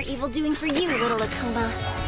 more evil doing for you, little Akuma.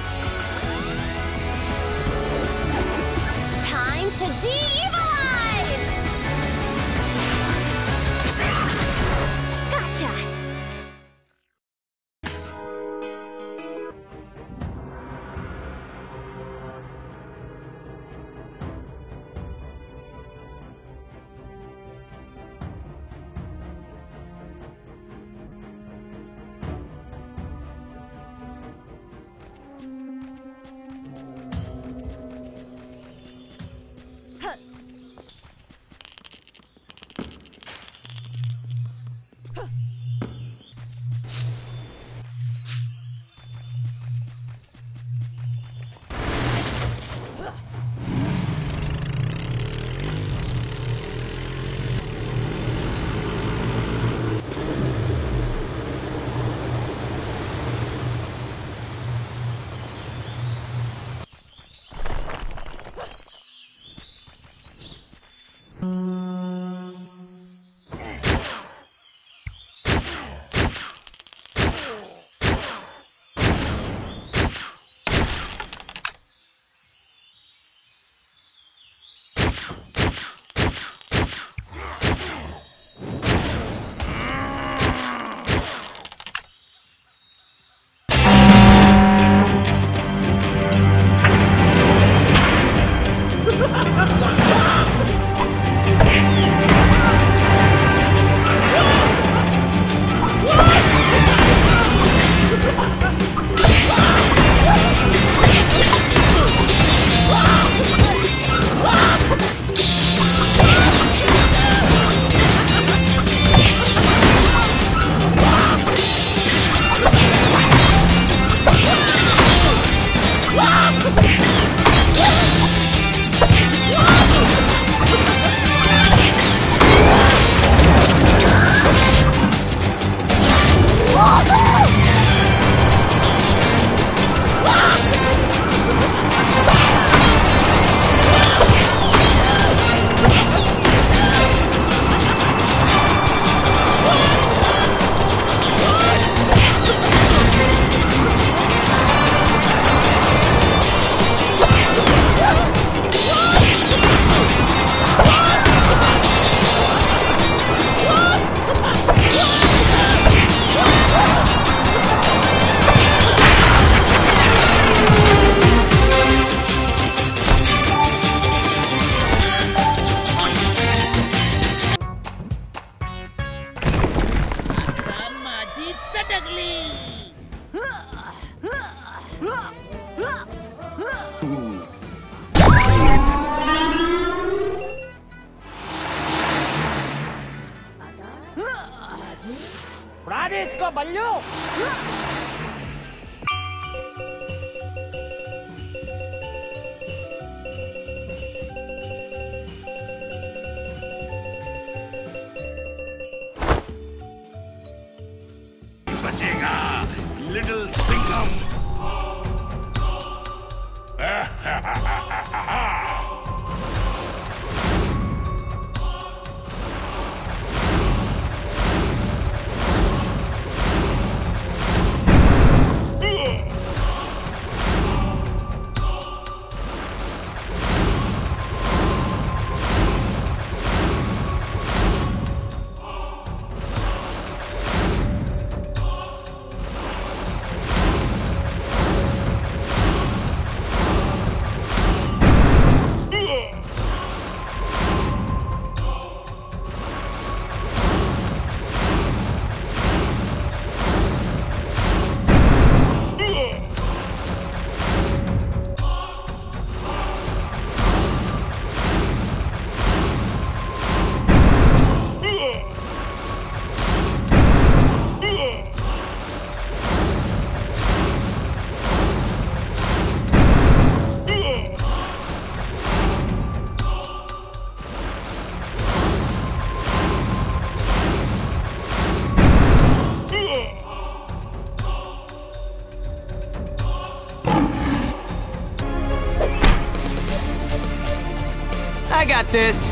I got this.